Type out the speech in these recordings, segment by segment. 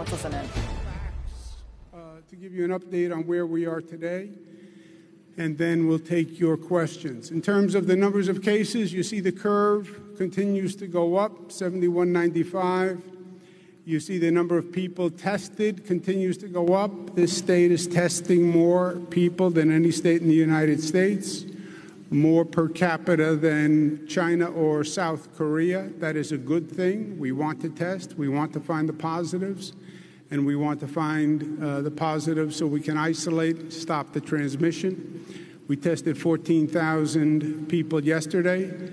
In. Uh, to give you an update on where we are today, and then we'll take your questions. In terms of the numbers of cases, you see the curve continues to go up, 7195. You see the number of people tested continues to go up. This state is testing more people than any state in the United States, more per capita than China or South Korea. That is a good thing. We want to test, we want to find the positives, and we want to find uh, the positives so we can isolate, stop the transmission. We tested 14,000 people yesterday.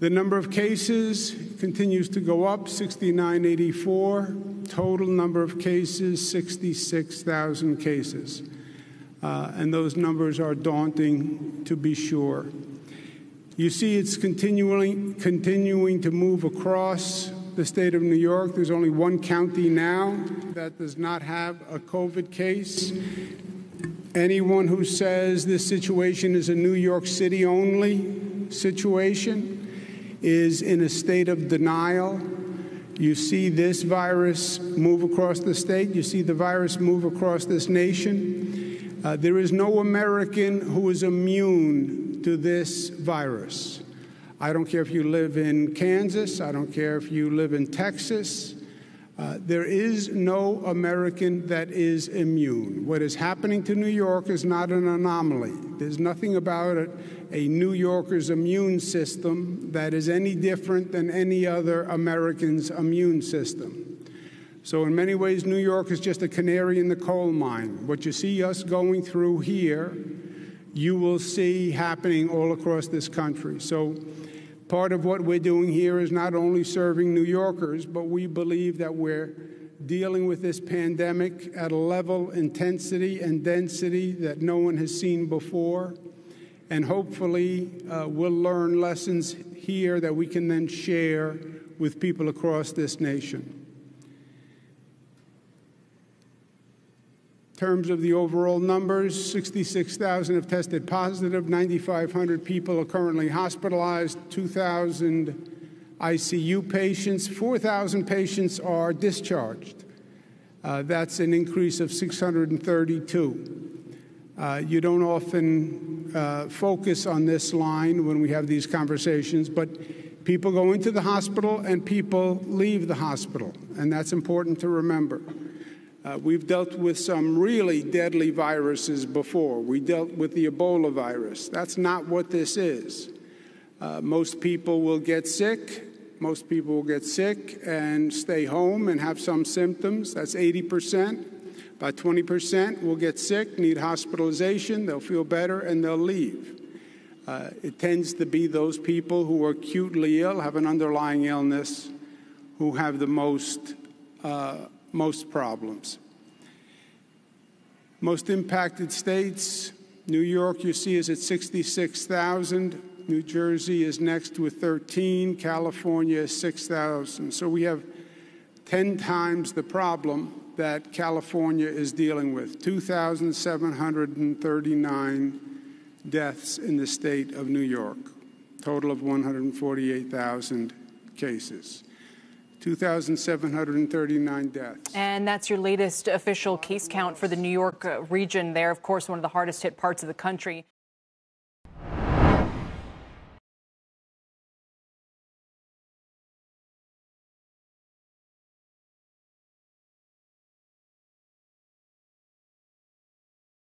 The number of cases continues to go up 6984. Total number of cases 66,000 cases. Uh, and those numbers are daunting to be sure. You see, it's continuing, continuing to move across the state of New York. There's only one county now that does not have a COVID case. Anyone who says this situation is a New York City only situation is in a state of denial. You see this virus move across the state, you see the virus move across this nation. Uh, there is no American who is immune to this virus. I don't care if you live in Kansas, I don't care if you live in Texas. Uh, there is no American that is immune. What is happening to New York is not an anomaly. There's nothing about it, a New Yorker's immune system that is any different than any other American's immune system. So, in many ways, New York is just a canary in the coal mine. What you see us going through here, you will see happening all across this country. So, Part of what we're doing here is not only serving New Yorkers, but we believe that we're dealing with this pandemic at a level, intensity, and density that no one has seen before. And hopefully, uh, we'll learn lessons here that we can then share with people across this nation. Terms of the overall numbers, 66,000 have tested positive, 9,500 people are currently hospitalized, 2,000 ICU patients, 4,000 patients are discharged. Uh, that's an increase of 632. Uh, you don't often uh, focus on this line when we have these conversations, but people go into the hospital and people leave the hospital, and that's important to remember. Uh, we've dealt with some really deadly viruses before. We dealt with the Ebola virus. That's not what this is. Uh, most people will get sick. Most people will get sick and stay home and have some symptoms. That's 80%. About 20% will get sick, need hospitalization, they'll feel better, and they'll leave. Uh, it tends to be those people who are acutely ill, have an underlying illness, who have the most uh, most problems. Most impacted states, New York, you see, is at 66,000. New Jersey is next with 13. California is 6,000. So we have 10 times the problem that California is dealing with 2,739 deaths in the state of New York, total of 148,000 cases. 2,739 deaths. And that's your latest official case count for the New York uh, region there, of course, one of the hardest hit parts of the country.